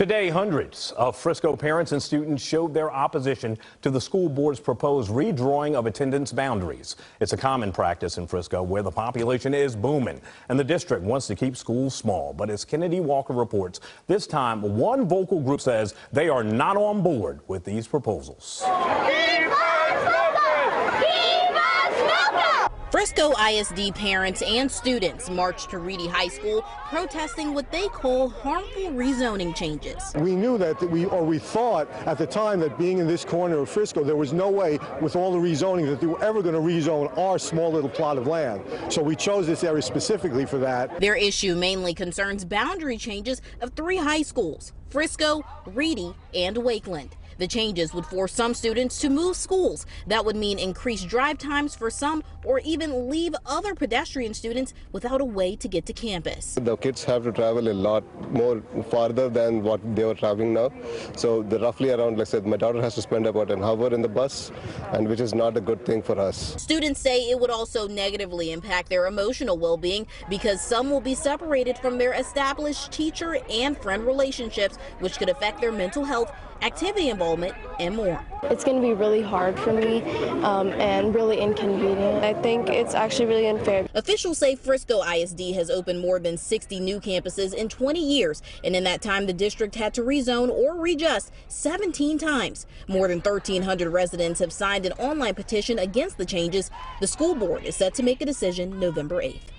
Today, hundreds of Frisco parents and students showed their opposition to the school board's proposed redrawing of attendance boundaries. It's a common practice in Frisco where the population is booming and the district wants to keep schools small. But as Kennedy Walker reports, this time one vocal group says they are not on board with these proposals. Frisco ISD parents and students marched to Reedy High School protesting what they call harmful rezoning changes. We knew that we, or we thought at the time that being in this corner of Frisco, there was no way with all the rezoning that they were ever going to rezone our small little plot of land. So we chose this area specifically for that. Their issue mainly concerns boundary changes of three high schools, Frisco, Reedy, and Wakeland. The changes would force some students to move schools. That would mean increased drive times for some or even leave other pedestrian students without a way to get to campus. The kids have to travel a lot more farther than what they were traveling now. So the roughly around, like I said, my daughter has to spend about an hour in the bus, and which is not a good thing for us. Students say it would also negatively impact their emotional well-being because some will be separated from their established teacher and friend relationships, which could affect their mental health activity involvement, and more. It's going to be really hard for me um, and really inconvenient. I think it's actually really unfair. Officials say Frisco ISD has opened more than 60 new campuses in 20 years, and in that time, the district had to rezone or readjust 17 times. More than 1,300 residents have signed an online petition against the changes. The school board is set to make a decision November 8th.